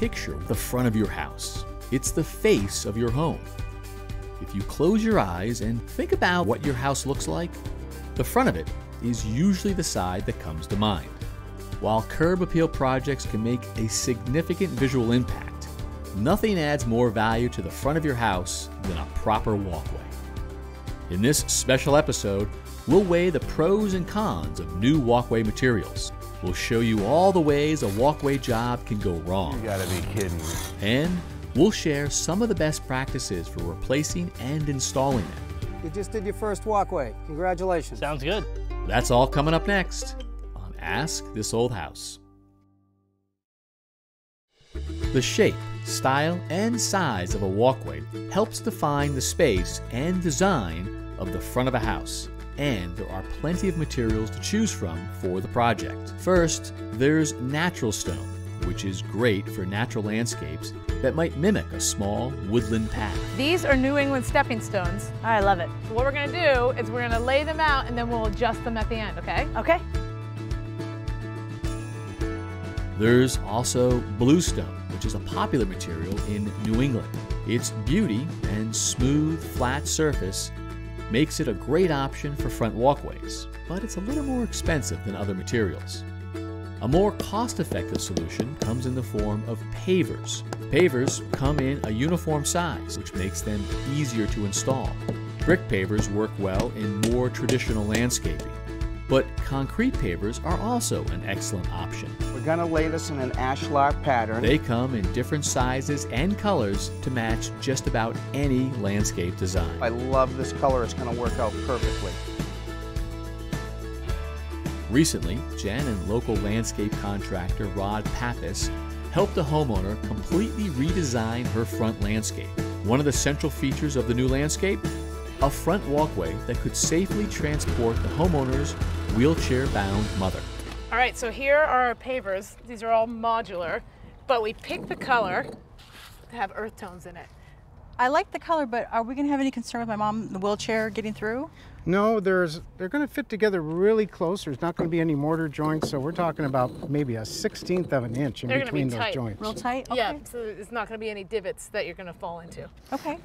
picture the front of your house. It's the face of your home. If you close your eyes and think about what your house looks like, the front of it is usually the side that comes to mind. While curb appeal projects can make a significant visual impact, nothing adds more value to the front of your house than a proper walkway. In this special episode, we'll weigh the pros and cons of new walkway materials. We'll show you all the ways a walkway job can go wrong. You gotta be kidding me. And we'll share some of the best practices for replacing and installing them. You just did your first walkway. Congratulations. Sounds good. That's all coming up next on Ask This Old House. The shape, style, and size of a walkway helps define the space and design of the front of a house, and there are plenty of materials to choose from for the project. First, there's natural stone, which is great for natural landscapes that might mimic a small woodland path. These are New England stepping stones. I love it. So what we're gonna do is we're gonna lay them out and then we'll adjust them at the end, okay? Okay. There's also bluestone, which is a popular material in New England. Its beauty and smooth, flat surface makes it a great option for front walkways, but it's a little more expensive than other materials. A more cost-effective solution comes in the form of pavers. Pavers come in a uniform size, which makes them easier to install. Brick pavers work well in more traditional landscaping, but concrete pavers are also an excellent option. We're gonna lay this in an ashlar pattern. They come in different sizes and colors to match just about any landscape design. I love this color, it's gonna work out perfectly. Recently, Jenn and local landscape contractor Rod Pappas helped a homeowner completely redesign her front landscape. One of the central features of the new landscape? A front walkway that could safely transport the homeowner's wheelchair bound mother. All right, so here are our pavers. These are all modular, but we picked the color to have earth tones in it. I like the color, but are we going to have any concern with my mom in the wheelchair getting through? No, there's they're going to fit together really close. There's not going to be any mortar joints, so we're talking about maybe a sixteenth of an inch in They're gonna be between those tight. joints. Real tight? Okay. Yeah, so it's not gonna be any divots that you're gonna fall into. Okay.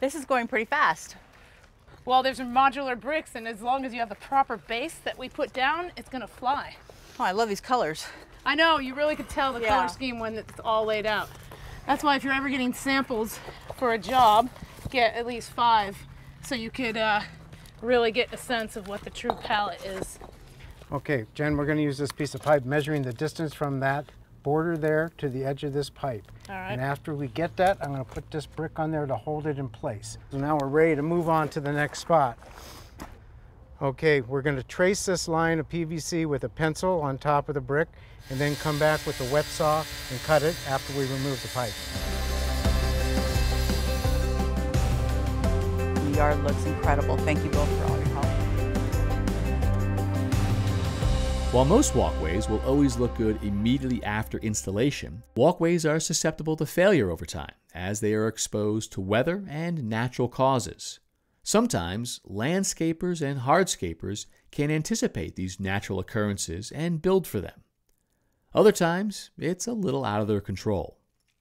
This is going pretty fast. Well, there's modular bricks, and as long as you have the proper base that we put down, it's gonna fly. Oh, I love these colors. I know, you really could tell the Yeah. color scheme when it's all laid out. That's why if you're ever getting samples for a job, get at least five so you could uh, really get a sense of what the true palette is. Okay, Jenn, we're going to use this piece of pipe measuring the distance from that border there to the edge of this pipe. All right. And after we get that, I'm going to put this brick on there to hold it in place. So now we're ready to move on to the next spot. Okay, we're going to trace this line of PVC with a pencil on top of the brick and then come back with a wet saw and cut it after we remove the pipe. The yard looks incredible. Thank you both for all your While most walkways will always look good immediately after installation, walkways are susceptible to failure over time as they are exposed to weather and natural causes. Sometimes landscapers and hardscapers can anticipate these natural occurrences and build for them. Other times, it's a little out of their control.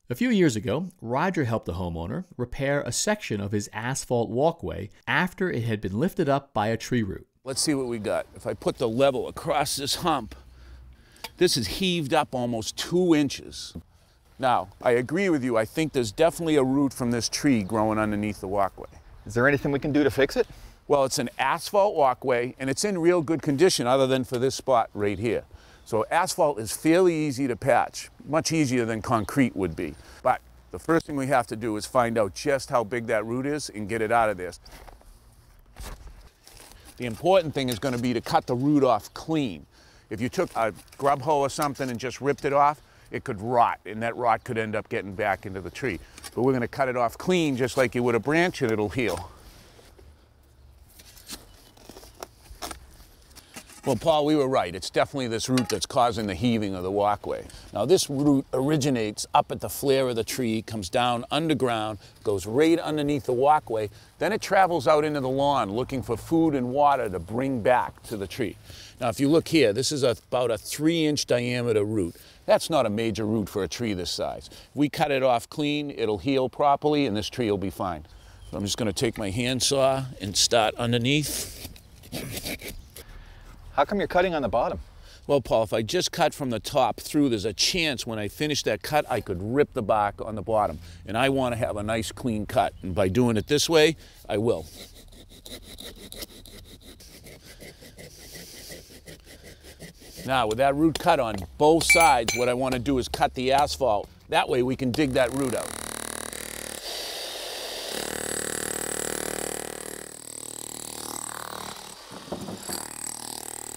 A few years ago, Roger helped a homeowner repair a section of his asphalt walkway after it had been lifted up by a tree root. Let's see what we got. If I put the level across this hump, this is heaved up almost two inches. Now, I agree with you. I think there's definitely a root from this tree growing underneath the walkway. Is there anything we can do to fix it? Well, it's an asphalt walkway and it's in real good condition other than for this spot right here. So asphalt is fairly easy to patch, much easier than concrete would be. But the first thing we have to do is find out just how big that root is and get it out of there. The important thing is going to be to cut the root off clean. If you took a grub hoe or something and just ripped it off, it could rot, and that rot could end up getting back into the tree. But we're going to cut it off clean just like you would a branch, and it'll heal. Well, Paul, we were right. It's definitely this root that's causing the heaving of the walkway. Now, this root originates up at the flare of the tree, comes down underground, goes right underneath the walkway. Then it travels out into the lawn looking for food and water to bring back to the tree. Now, if you look here, this is a, about a three inch diameter root. That's not a major root for a tree this size. If we cut it off clean, it'll heal properly and this tree will be fine. So I'm just gonna take my handsaw and start underneath. How come you're cutting on the bottom? Well, Paul, if I just cut from the top through, there's a chance when I finish that cut, I could rip the bark on the bottom. And I want to have a nice clean cut. And by doing it this way, I will. Now, with that root cut on both sides, what I want to do is cut the asphalt. That way we can dig that root out.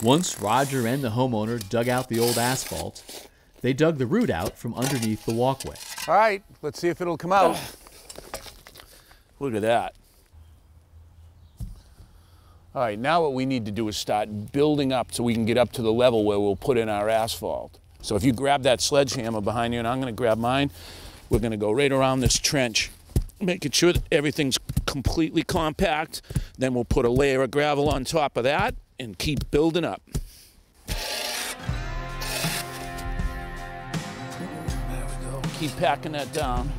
Once Roger and the homeowner dug out the old asphalt, they dug the root out from underneath the walkway. All right, let's see if it'll come out. Look at that. All right, now what we need to do is start building up so we can get up to the level where we'll put in our asphalt. So if you grab that sledgehammer behind you, and I'm gonna grab mine, we're gonna go right around this trench, making sure that everything's completely compact. Then we'll put a layer of gravel on top of that and keep building up. There we go. Keep packing that down.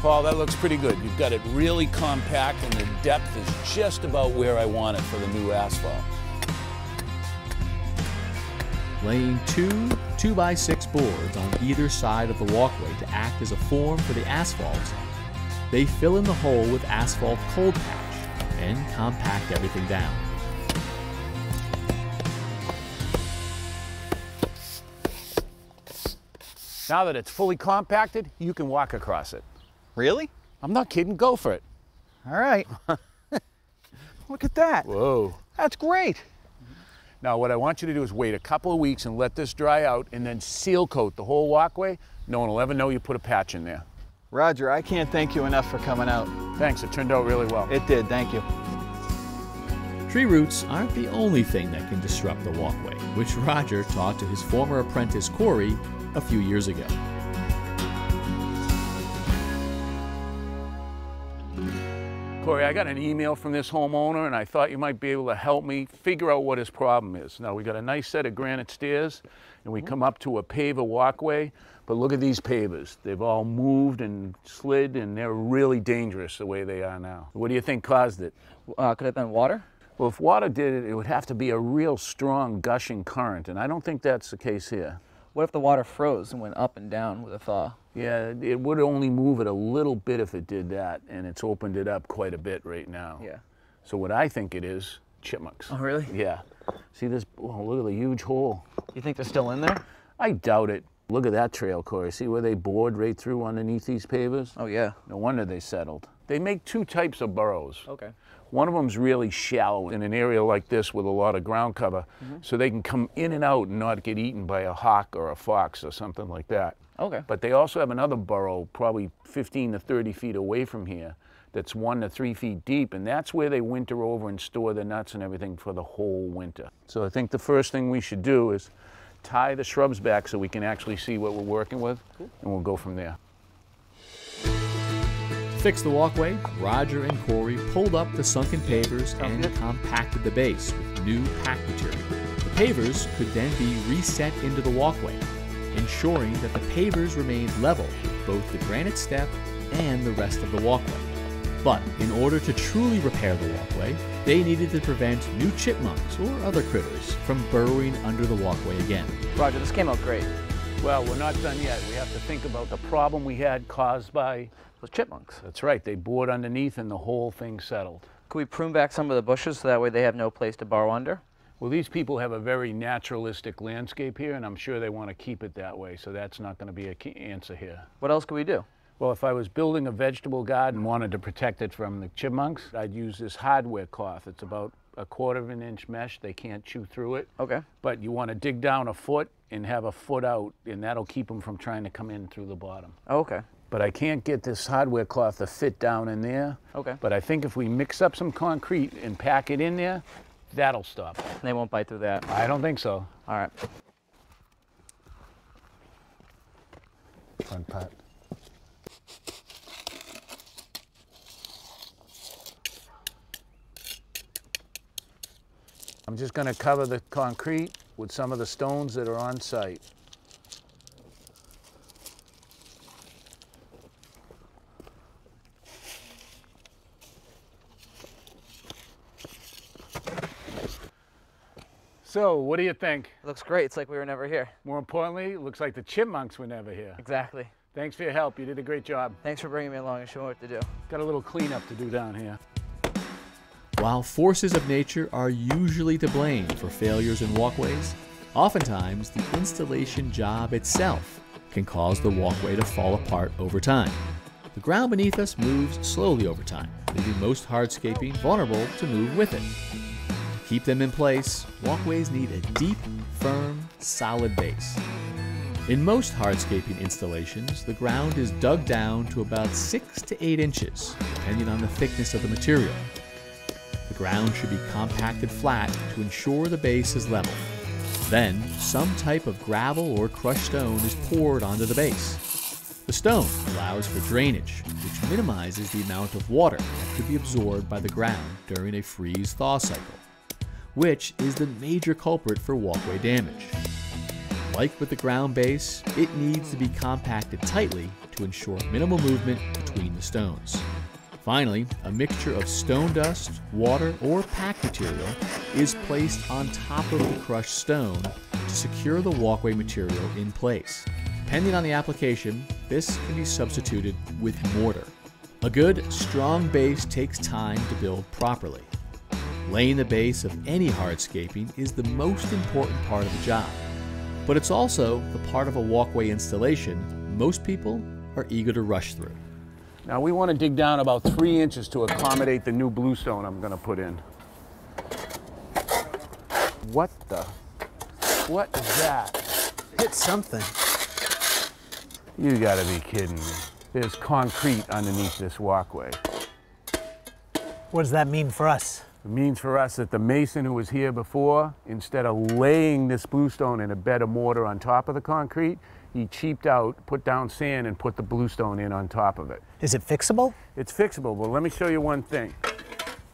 Paul, that looks pretty good. You've got it really compact and the depth is just about where I want it for the new asphalt. laying two 2x6 boards on either side of the walkway to act as a form for the asphalt, they fill in the hole with asphalt cold patch and compact everything down. Now that it's fully compacted, you can walk across it. Really? I'm not kidding, go for it. All right. Look at that. Whoa. That's great. Now what I want you to do is wait a couple of weeks and let this dry out and then seal coat the whole walkway. No one will ever know you put a patch in there. Roger, I can't thank you enough for coming out. Thanks, it turned out really well. It did, thank you. Tree roots aren't the only thing that can disrupt the walkway, which Roger taught to his former apprentice Corey a few years ago. Corey, I got an email from this homeowner and I thought you might be able to help me figure out what his problem is. Now we got a nice set of granite stairs and we come up to a paver walkway, but look at these pavers. They've all moved and slid and they're really dangerous the way they are now. What do you think caused it? Uh, could it have been water? Well, if water did it, it would have to be a real strong gushing current and I don't think that's the case here. What if the water froze and went up and down with a thaw? Yeah, it would only move it a little bit if it did that, and it's opened it up quite a bit right now. Yeah. So what I think it is, chipmunks. Oh, really? Yeah. See this? Oh, look at the huge hole. You think they're still in there? I doubt it. Look at that trail, Corey. See where they bored right through underneath these pavers? Oh, yeah. No wonder they settled. They make two types of burrows. Okay. One of them's really shallow in an area like this with a lot of ground cover, mm-hmm. so they can come in and out and not get eaten by a hawk or a fox or something like that. Okay. But they also have another burrow, probably 15 to 30 feet away from here, that's one to three feet deep, and that's where they winter over and store the nuts and everything for the whole winter. So I think the first thing we should do is tie the shrubs back so we can actually see what we're working with, and we'll go from there. To fix the walkway, Roger and Corey pulled up the sunken pavers oh, and compacted the base with new pack material. The pavers could then be reset into the walkway, ensuring that the pavers remained level with both the granite step and the rest of the walkway. But in order to truly repair the walkway, they needed to prevent new chipmunks or other critters from burrowing under the walkway again. Roger, this came out great. Well, we're not done yet. We have to think about the problem we had caused by, Those chipmunks. that's right, they bored underneath and the whole thing settled. Could we prune back some of the bushes so that way they have no place to burrow under? Well, these people have a very naturalistic landscape here, and I'm sure they want to keep it that way, so that's not going to be a key answer here. What else could we do? Well, if I was building a vegetable garden and wanted to protect it from the chipmunks, I'd use this hardware cloth. It's about a quarter of an inch mesh. They can't chew through it. Okay. But you want to dig down a foot and have a foot out, and that'll keep them from trying to come in through the bottom. Oh, okay. But I can't get this hardware cloth to fit down in there. Okay. But I think if we mix up some concrete and pack it in there, that'll stop. And they won't bite through that. I don't think so. All right. Front part. I'm just gonna cover the concrete with some of the stones that are on site. So, what do you think? It looks great. It's like we were never here. More importantly, it looks like the chipmunks were never here. Exactly. Thanks for your help. You did a great job. Thanks for bringing me along and showing me what to do. Got a little cleanup to do down here. While forces of nature are usually to blame for failures in walkways, oftentimes the installation job itself can cause the walkway to fall apart over time. The ground beneath us moves slowly over time, leaving most hardscaping vulnerable to move with it. To keep them in place, walkways need a deep, firm, solid base. In most hardscaping installations, the ground is dug down to about 6 to 8 inches, depending on the thickness of the material. The ground should be compacted flat to ensure the base is level. Then, some type of gravel or crushed stone is poured onto the base. The stone allows for drainage, which minimizes the amount of water that could be absorbed by the ground during a freeze thaw cycle, which is the major culprit for walkway damage. Like with the ground base, it needs to be compacted tightly to ensure minimal movement between the stones. Finally, a mixture of stone dust, water, or pack material is placed on top of the crushed stone to secure the walkway material in place. Depending on the application, this can be substituted with mortar. A good, strong base takes time to build properly. Laying the base of any hardscaping is the most important part of the job, but it's also the part of a walkway installation most people are eager to rush through. Now we want to dig down about three inches to accommodate the new bluestone I'm going to put in. What the? What is that? Hit something. You gotta be kidding me. There's concrete underneath this walkway. What does that mean for us? It means for us that the mason who was here before, instead of laying this bluestone in a bed of mortar on top of the concrete, he cheaped out, put down sand, and put the bluestone in on top of it. Is it fixable? It's fixable, but let me show you one thing.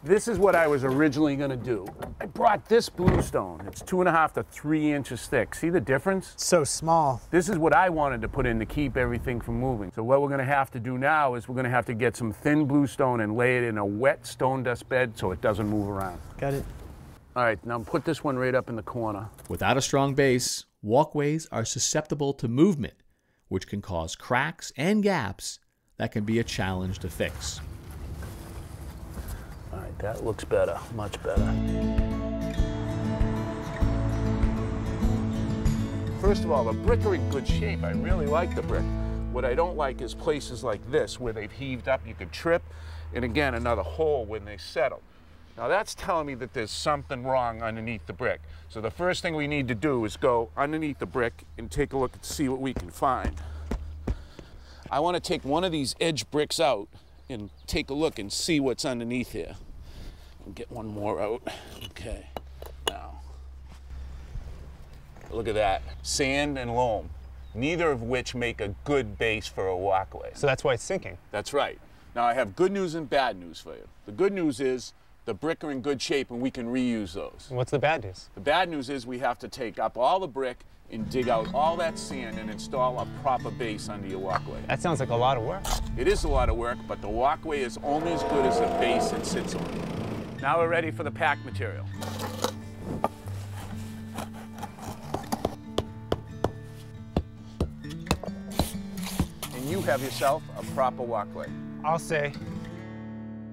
This is what I was originally gonna do. I brought this bluestone. It's two and a half to three inches thick. See the difference? So small. This is what I wanted to put in to keep everything from moving. So what we're gonna have to do now is we're gonna have to get some thin bluestone and lay it in a wet stone dust bed so it doesn't move around. Got it. All right, now put this one right up in the corner. Without a strong base, walkways are susceptible to movement, which can cause cracks and gaps that can be a challenge to fix. All right, that looks better, much better. First of all, the brick are in good shape. I really like the brick. What I don't like is places like this where they've heaved up, you could trip, and again, another hole when they settle. Now that's telling me that there's something wrong underneath the brick. So the first thing we need to do is go underneath the brick and take a look and see what we can find. I want to take one of these edge bricks out and take a look and see what's underneath here. I'll get one more out. Okay. Now, look at that. Sand and loam, neither of which make a good base for a walkway. So that's why it's sinking. That's right. Now I have good news and bad news for you. The good news is the brick are in good shape and we can reuse those. What's the bad news? The bad news is we have to take up all the brick and dig out all that sand and install a proper base under your walkway. That sounds like a lot of work. It is a lot of work, but the walkway is only as good as the base it sits on. Now we're ready for the pack material. And you have yourself a proper walkway. I'll say.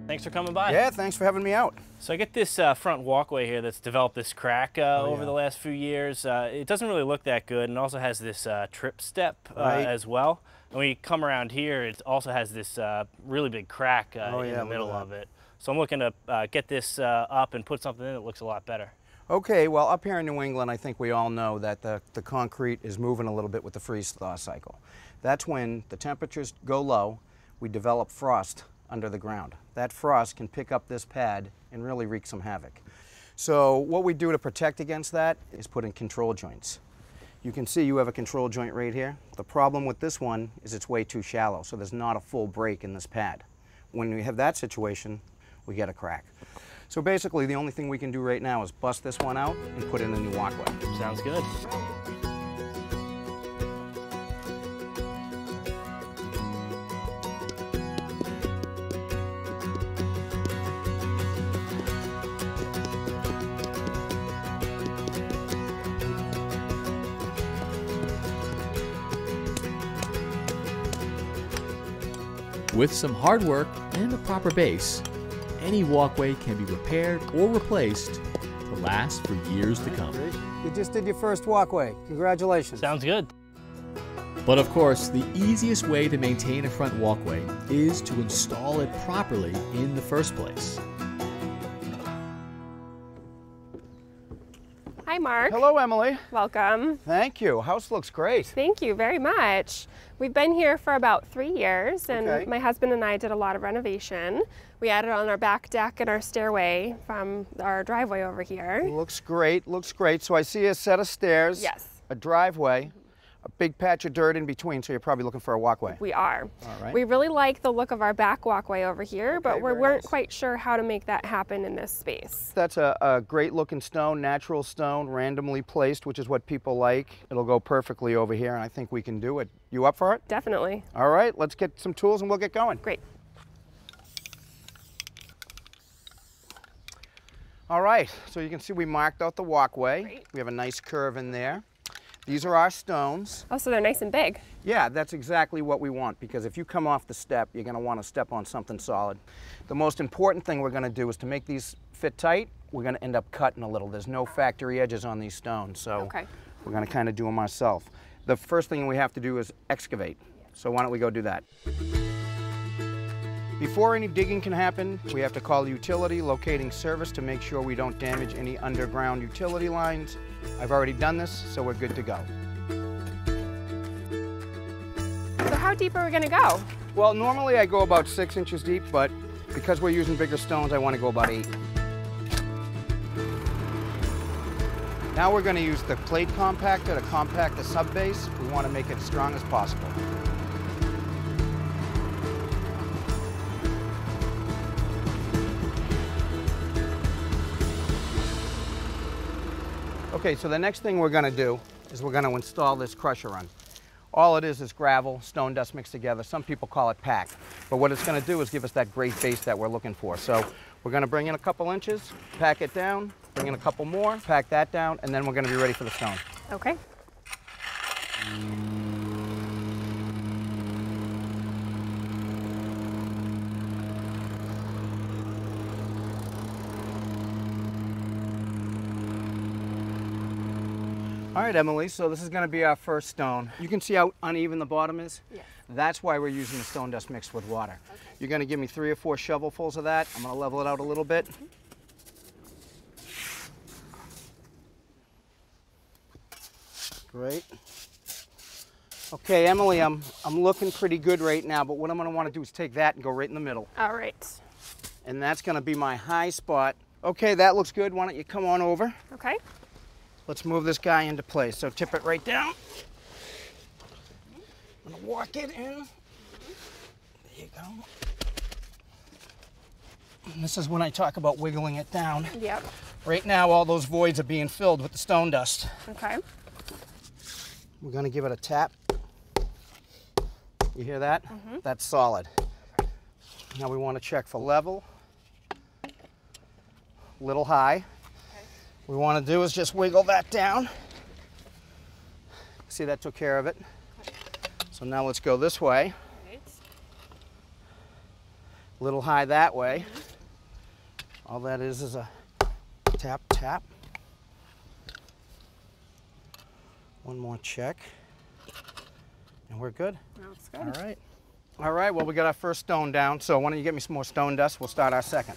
Thanks for coming by. Yeah, thanks for having me out. So I get this uh, front walkway here that's developed this crack uh, Oh, over yeah. the last few years. Uh, it doesn't really look that good, and also has this uh, trip step uh, Right. as well. And when you come around here, it also has this uh, really big crack uh, Oh, in yeah, the middle of it. So I'm looking to uh, get this uh, up and put something in that looks a lot better. Okay, well, up here in New England, I think we all know that the, the concrete is moving a little bit with the freeze thaw cycle. That's when the temperatures go low, we develop frost under the ground. That frost can pick up this pad and really wreak some havoc. So what we do to protect against that is put in control joints. You can see you have a control joint right here. The problem with this one is it's way too shallow, so there's not a full break in this pad. When we have that situation, we get a crack. So basically, the only thing we can do right now is bust this one out and put in a new walkway. Sounds good. With some hard work and a proper base, any walkway can be repaired or replaced to last for years to come. You just did your first walkway. Congratulations. Sounds good. But of course, the easiest way to maintain a front walkway is to install it properly in the first place. Mark. Hello, Emily. Welcome. Thank you. House looks great. Thank you very much. We've been here for about three years, and Okay. my husband and I did a lot of renovation. We added on our back deck and our stairway from our driveway over here. Looks great. Looks great. So I see a set of stairs. Yes. A driveway, a big patch of dirt in between. So you're probably looking for a walkway. We are. All right. We really like the look of our back walkway over here, but Okay, we very weren't nice. quite sure how to make that happen in this space. That's a, a great looking stone, natural stone, randomly placed, which is what people like. It'll go perfectly over here, and I think we can do it. You up for it? Definitely. All right, let's get some tools and we'll get going. Great. All right, so you can see we marked out the walkway. We have a nice curve in there. These are our stones. Oh, so they're nice and big. Yeah, that's exactly what we want because if you come off the step, you're going to want to step on something solid. The most important thing we're going to do is to make these fit tight, we're going to end up cutting a little. There's no factory edges on these stones, so Okay. we're going to kind of do them ourselves. The first thing we have to do is excavate. So why don't we go do that? Before any digging can happen, we have to call utility locating service to make sure we don't damage any underground utility lines. I've already done this, so we're good to go. So how deep are we gonna go? Well, normally I go about six inches deep, but because we're using bigger stones, I want to go about eight. Now we're going to use the plate compactor to compact the sub base. We want to make it as strong as possible. Okay, so the next thing we're going to do is we're going to install this crusher run. All it is is gravel, stone dust mixed together. Some people call it pack. But what it's going to do is give us that great base that we're looking for. So we're going to bring in a couple inches, pack it down, bring in a couple more, pack that down, and then we're going to be ready for the stone. Okay. All right, Emily, so this is going to be our first stone. You can see how uneven the bottom is? Yes. That's why we're using the stone dust mixed with water. Okay. You're going to give me three or four shovelfuls of that. I'm going to level it out a little bit. Mm-hmm. Great. Okay, Emily, I'm, I'm looking pretty good right now, but what I'm going to want to do is take that and go right in the middle. All right. And that's going to be my high spot. Okay, that looks good. Why don't you come on over? Okay. Let's move this guy into place. So tip it right down. I'm gonna walk it in. There you go. And this is when I talk about wiggling it down. Yep. Right now, all those voids are being filled with the stone dust. Okay. We're gonna give it a tap. You hear that? Mhm. That's solid. Now we want to check for level. A little high. What we want to do is just wiggle that down. See, that took care of it. So now let's go this way. A little high that way. Mm-hmm. All that is is a tap, tap. One more check. And we're good. That's All right. All right, well, we got our first stone down, so why don't you get me some more stone dust? We'll start our second.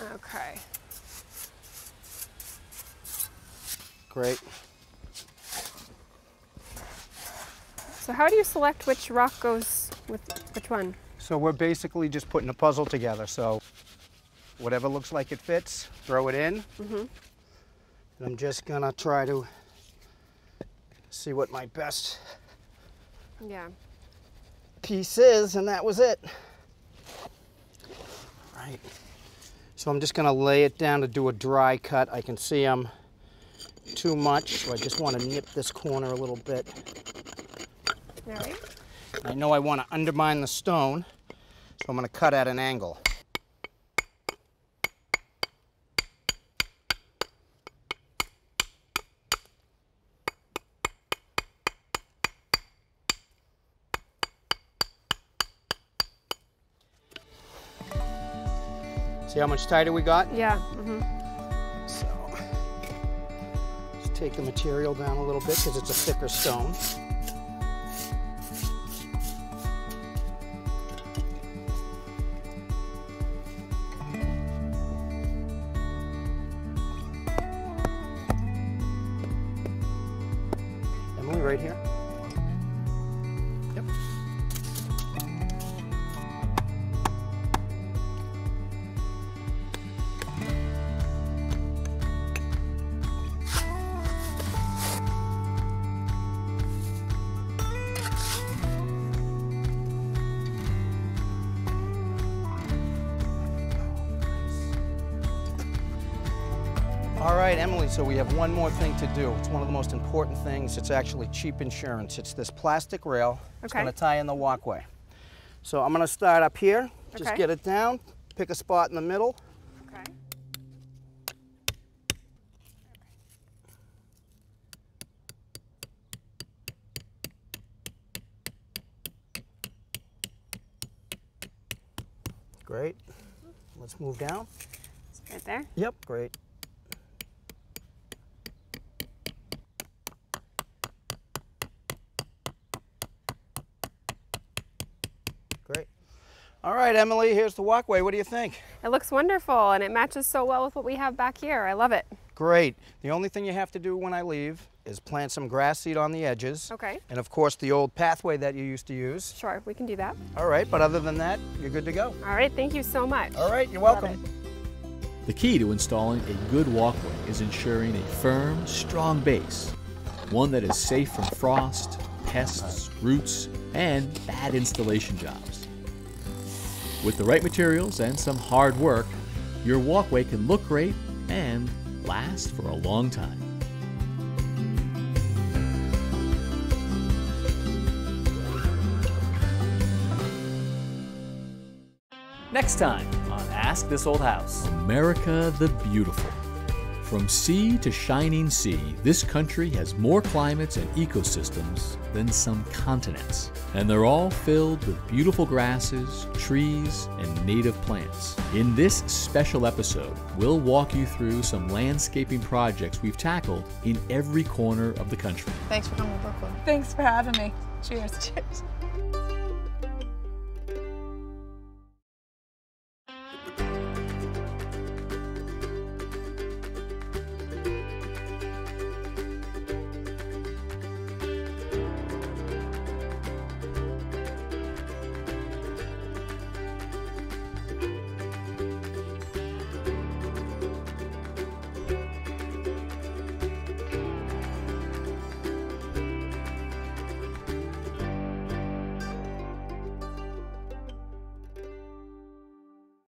Okay. Great. So how do you select which rock goes with which one? So we're basically just putting a puzzle together. So whatever looks like it fits, throw it in. Mm-hmm. And I'm just gonna try to see what my best Yeah. pieces, and that was it. Right. So I'm just gonna lay it down to do a dry cut. I can see I'm too much, so I just want to nip this corner a little bit. All right. I know I want to undermine the stone, so I'm going to cut at an angle. See how much tighter we got? Yeah. Mm-hmm. So take the material down a little bit because it's a thicker stone. Emily, right here. Emily, so we have one more thing to do. It's one of the most important things. It's actually cheap insurance. It's this plastic rail. It's Okay. going to tie in the walkway. So I'm going to start up here. Just Okay. get it down, pick a spot in the middle. Okay. Great. Let's move down. Right there. Yep. Great. All right, Emily, here's the walkway. What do you think? It looks wonderful and it matches so well with what we have back here. I love it. Great. The only thing you have to do when I leave is plant some grass seed on the edges. Okay. And of course, the old pathway that you used to use. Sure, we can do that. All right, but other than that, you're good to go. All right, thank you so much. All right, you're welcome. The key to installing a good walkway is ensuring a firm, strong base, one that is safe from frost, pests, roots, and bad installation jobs. With the right materials and some hard work, your walkway can look great and last for a long time. Next time on Ask This Old House America the Beautiful. From sea to shining sea, this country has more climates and ecosystems than some continents. And they're all filled with beautiful grasses, trees, and native plants. In this special episode, we'll walk you through some landscaping projects we've tackled in every corner of the country. Thanks for coming to Brooklyn. Thanks for having me. Cheers. Cheers.